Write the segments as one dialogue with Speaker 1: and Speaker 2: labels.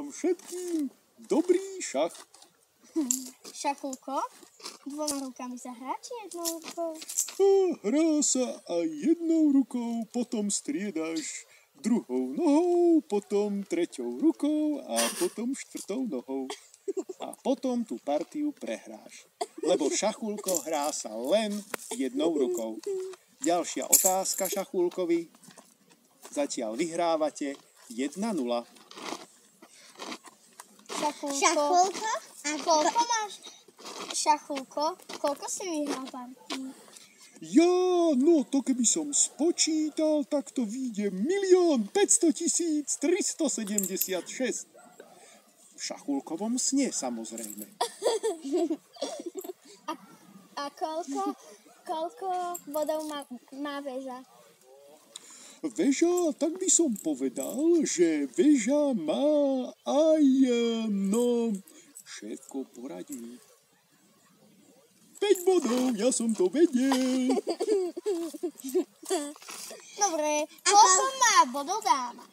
Speaker 1: vám všetkým dobrý šach.
Speaker 2: Šachulko, dvoma rukami sa hrá, či jednou rukou?
Speaker 1: A hrá sa aj jednou rukou, potom striedaš druhou nohou, potom treťou rukou a potom štvrtou nohou. A potom tú partiu prehráš. Lebo šachulko hrá sa len jednou rukou. Ďalšia otázka šachulkovi. Zatiaľ vyhrávate 1-0.
Speaker 2: Šachulko.
Speaker 3: Šachulko a
Speaker 2: Koľko máš? Šachulko, koľko si vyhral partí?
Speaker 1: Ja, no to keby som spočítal, tak to vyjde milión 500 tisíc 376. V šachulkovom sne samozrejme.
Speaker 2: A koľko, koľko bodov má, má väža?
Speaker 1: Veža, tak by som povedal, že veža má no, šéfko poradí. 5 bodov, ja som to vedel.
Speaker 2: Dobre, koľko má bodov dáma?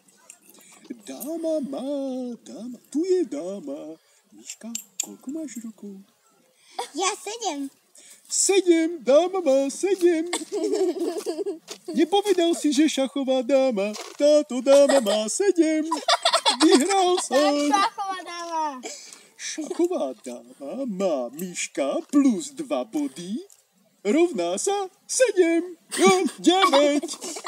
Speaker 1: Dáma má, dáma, tu je dáma. Miška, koľko máš rokov?
Speaker 3: ja sedem.
Speaker 1: Sedem, dáma má sedem. Nepovedal si, že šachová dáma, táto dáma má sedem. Vyhral
Speaker 2: Tak
Speaker 1: som.
Speaker 2: šachová dáma.
Speaker 1: Šachová dáma má Miška plus dva body rovná sa sedem. Jo, deväť.